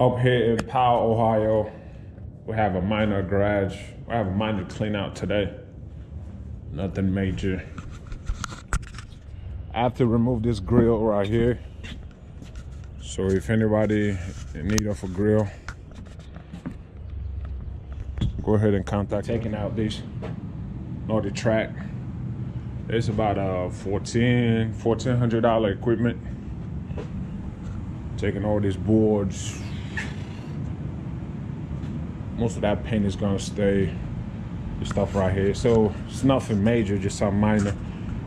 Up here in Powell, Ohio, we have a minor garage. We have a minor clean out today. Nothing major. I have to remove this grill right here. So if anybody in need of a grill, go ahead and contact taking out this NordicTrack. It's about a 14 1400 dollar equipment. Taking all these boards. Most of that paint is gonna stay. The stuff right here. So it's nothing major, just some minor.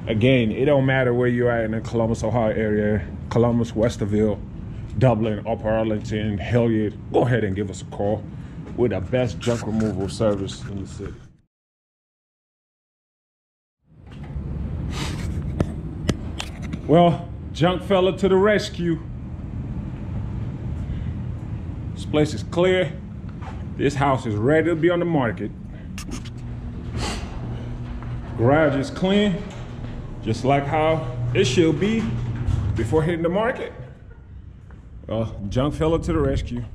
Again, it don't matter where you're at in the Columbus, Ohio area, Columbus, Westerville, Dublin, Upper Arlington, Hilliard. Go ahead and give us a call. We're the best junk removal service in the city. Well, junk fella to the rescue. This place is clear. This house is ready to be on the market. Garage is clean, just like how it should be before hitting the market. Well, junk fella to the rescue.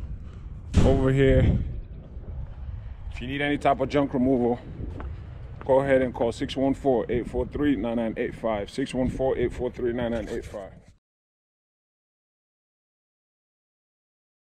Over here. If you need any type of junk removal, go ahead and call 614-843-9985. 614-843-9985.